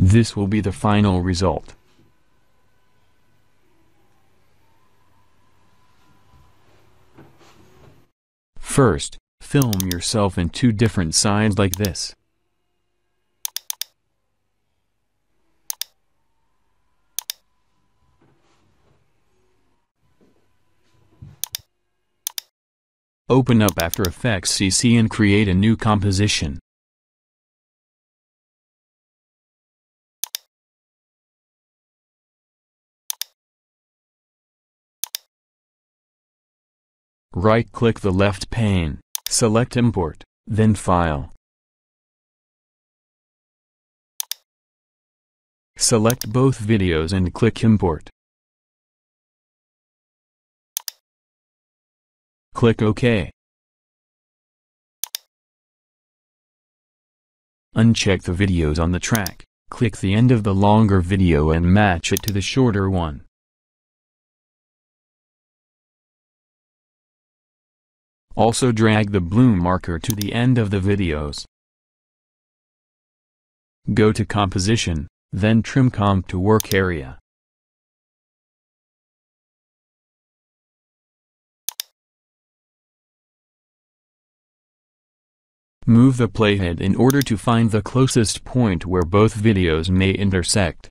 This will be the final result. First, film yourself in two different sides like this. Open up After Effects CC and create a new composition. Right-click the left pane, select Import, then File. Select both videos and click Import. Click OK. Uncheck the videos on the track, click the end of the longer video and match it to the shorter one. Also drag the blue marker to the end of the videos. Go to Composition, then Trim Comp to Work Area. Move the playhead in order to find the closest point where both videos may intersect.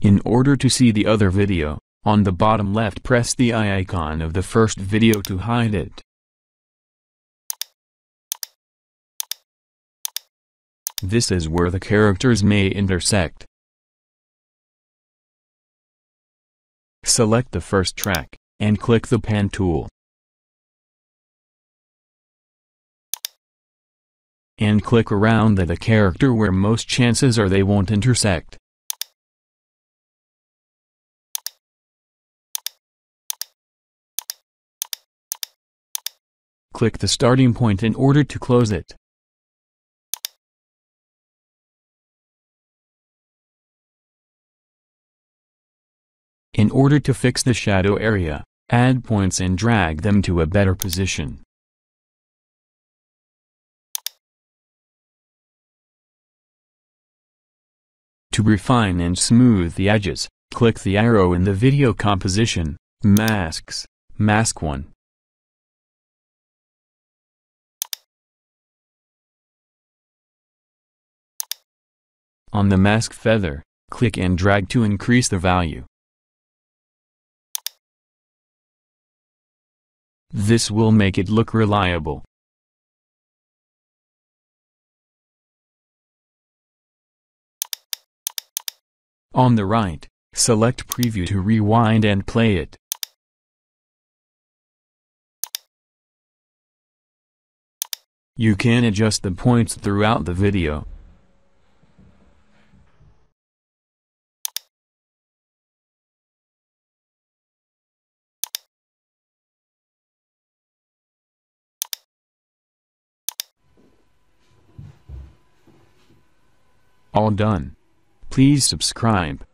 In order to see the other video, on the bottom left press the eye icon of the first video to hide it. This is where the characters may intersect. Select the first track, and click the Pen tool. And click around the character where most chances are they won't intersect. Click the starting point in order to close it. In order to fix the shadow area, add points and drag them to a better position. To refine and smooth the edges, click the arrow in the video composition, Masks, Mask 1. On the mask feather, click and drag to increase the value. This will make it look reliable. On the right, select Preview to rewind and play it. You can adjust the points throughout the video. All done. Please subscribe.